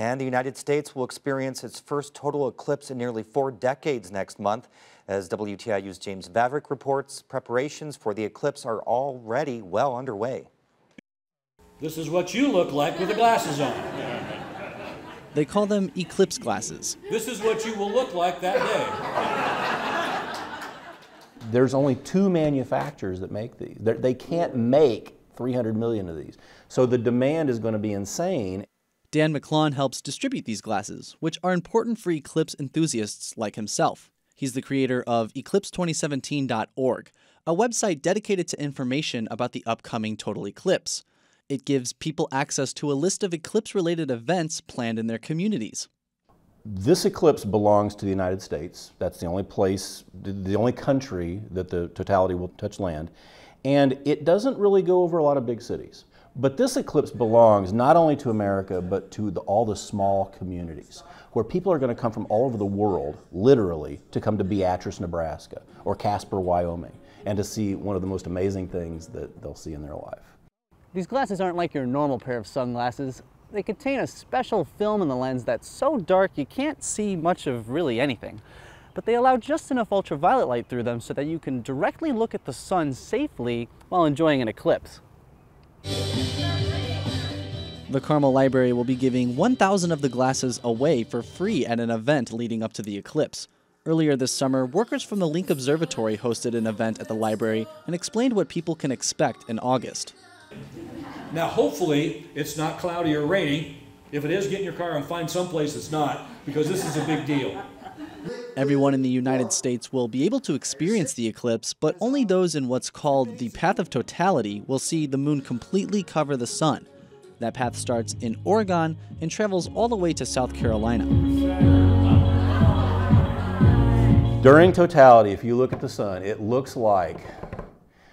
And the United States will experience its first total eclipse in nearly four decades next month. As WTIU's James Vavrick reports, preparations for the eclipse are already well underway. This is what you look like with the glasses on. They call them eclipse glasses. This is what you will look like that day. There's only two manufacturers that make these. They're, they can not make 300 million of these. So the demand is going to be insane. Dan McGlaun helps distribute these glasses, which are important for eclipse enthusiasts like himself. He's the creator of eclipse2017.org, a website dedicated to information about the upcoming total eclipse. It gives people access to a list of eclipse related events planned in their communities. This eclipse belongs to the United States. That's the only place, the only country that the totality will touch land. And it doesn't really go over a lot of big cities. But this eclipse belongs not only to America, but to the, all the small communities where people are going to come from all over the world, literally, to come to Beatrice, Nebraska, or Casper, Wyoming, and to see one of the most amazing things that they'll see in their life. These glasses aren't like your normal pair of sunglasses. They contain a special film in the lens that's so dark you can't see much of really anything. But they allow just enough ultraviolet light through them so that you can directly look at the sun safely while enjoying an eclipse. The Carmel Library will be giving 1,000 of the glasses away for free at an event leading up to the eclipse. Earlier this summer, workers from the Link Observatory hosted an event at the library and explained what people can expect in August. Now, hopefully, it's not cloudy or raining. If it is, get in your car and find someplace that's not, because this is a big deal. Everyone in the United States will be able to experience the eclipse, but only those in what's called the path of totality will see the moon completely cover the sun. That path starts in Oregon and travels all the way to South Carolina. During totality, if you look at the sun, it looks like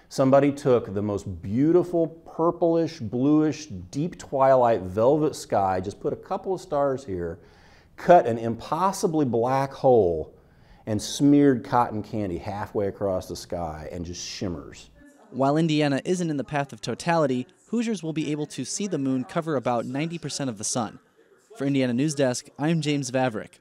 somebody took the most beautiful purplish, bluish, deep twilight velvet sky, just put a couple of stars here, cut an impossibly black hole, and smeared cotton candy halfway across the sky and just shimmers. While Indiana isn't in the path of totality, Hoosiers will be able to see the moon cover about 90% of the sun. For Indiana News Desk, I'm James Vavrick.